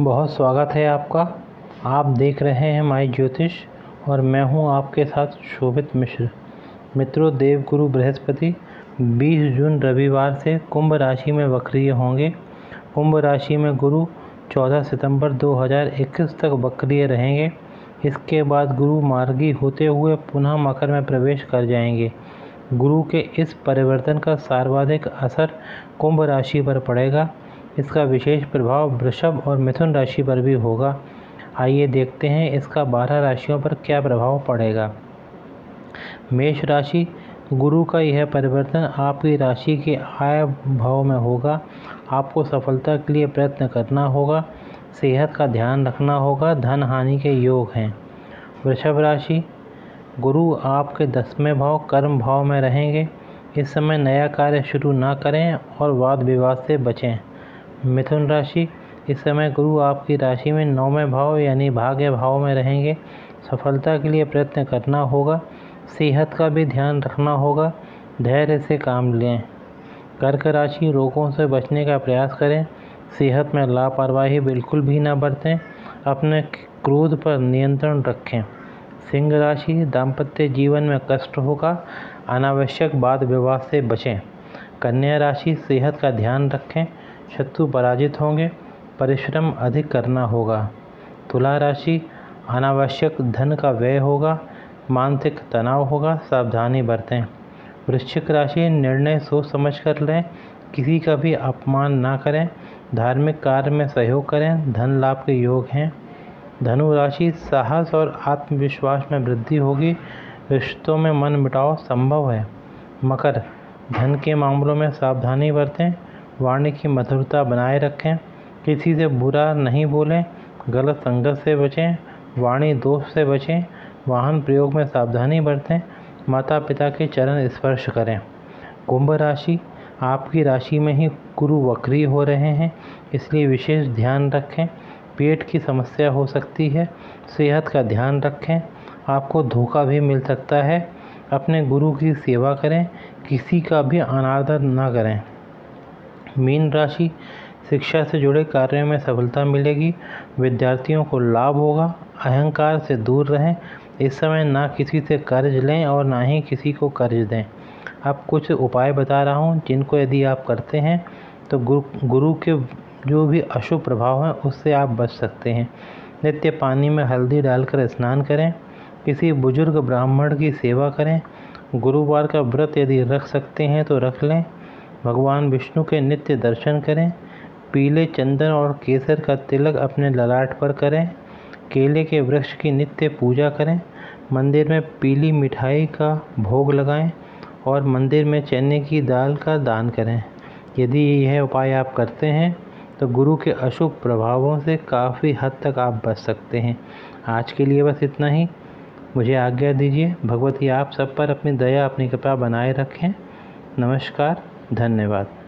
बहुत स्वागत है आपका। आप देख रहे हैं माई ज्योतिष और मैं हूँ आपके साथ शोभित मिश्र। मित्रों, देवगुरु बृहस्पति 20 जून रविवार से कुंभ राशि में वक्रिय होंगे। कुंभ राशि में गुरु 14 सितंबर 2021 तक वक्रिय रहेंगे। इसके बाद गुरु मार्गी होते हुए पुनः मकर में प्रवेश कर जाएँगे। गुरु के इस परिवर्तन का सर्वाधिक असर कुंभ राशि पर पड़ेगा। इसका विशेष प्रभाव वृषभ और मिथुन राशि पर भी होगा। आइए देखते हैं इसका बारह राशियों पर क्या प्रभाव पड़ेगा। मेष राशि, गुरु का यह परिवर्तन आपकी राशि के आय भाव में होगा। आपको सफलता के लिए प्रयत्न करना होगा। सेहत का ध्यान रखना होगा। धन हानि के योग हैं। वृषभ राशि, गुरु आपके दसवें भाव, कर्म भाव में रहेंगे। इस समय नया कार्य शुरू ना करें और वाद विवाद से बचें। मिथुन राशि, इस समय गुरु आपकी राशि में नौवें भाव यानी भाग्य भाव में रहेंगे। सफलता के लिए प्रयत्न करना होगा। सेहत का भी ध्यान रखना होगा। धैर्य से काम लें। कर्क राशि, रोगों से बचने का प्रयास करें। सेहत में लापरवाही बिल्कुल भी ना बरतें। अपने क्रोध पर नियंत्रण रखें। सिंह राशि, दाम्पत्य जीवन में कष्ट होगा। अनावश्यक वाद विवाद से बचें। कन्या राशि, सेहत का ध्यान रखें। शत्रु पराजित होंगे, परिश्रम अधिक करना होगा। तुला राशि, अनावश्यक धन का व्यय होगा, मानसिक तनाव होगा, सावधानी बरतें। वृश्चिक राशि, निर्णय सोच समझ कर लें, किसी का भी अपमान ना करें, धार्मिक कार्य में सहयोग करें, धन लाभ के योग हैं। धनु राशि, साहस और आत्मविश्वास में वृद्धि होगी, रिश्तों में मन मिटाव संभव है। मकर, धन के मामलों में सावधानी बरतें वाणी की मधुरता बनाए रखें। किसी से बुरा नहीं बोलें, गलत संगत से बचें, वाणी दोष से बचें, वाहन प्रयोग में सावधानी बरतें माता पिता के चरण स्पर्श करें। कुंभ राशि, आपकी राशि में ही गुरु वक्री हो रहे हैं, इसलिए विशेष ध्यान रखें। पेट की समस्या हो सकती है, सेहत का ध्यान रखें। आपको धोखा भी मिल सकता है, अपने गुरु की सेवा करें, किसी का भी अनादर न करें। मीन राशि, शिक्षा से जुड़े कार्यों में सफलता मिलेगी, विद्यार्थियों को लाभ होगा, अहंकार से दूर रहें, इस समय ना किसी से कर्ज लें और ना ही किसी को कर्ज दें। अब कुछ उपाय बता रहा हूँ, जिनको यदि आप करते हैं तो गुरु गुरु के जो भी अशुभ प्रभाव हैं, उससे आप बच सकते हैं। नित्य पानी में हल्दी डालकर स्नान करें, किसी बुज़ुर्ग ब्राह्मण की सेवा करें, गुरुवार का व्रत यदि रख सकते हैं तो रख लें। भगवान विष्णु के नित्य दर्शन करें, पीले चंदन और केसर का तिलक अपने ललाट पर करें, केले के वृक्ष की नित्य पूजा करें, मंदिर में पीली मिठाई का भोग लगाएँ और मंदिर में चने की दाल का दान करें। यदि यह उपाय आप करते हैं तो गुरु के अशुभ प्रभावों से काफ़ी हद तक आप बच सकते हैं। आज के लिए बस इतना ही। मुझे आज्ञा दीजिए, भगवती आप सब पर अपनी दया, अपनी कृपा बनाए रखें। नमस्कार। धन्यवाद।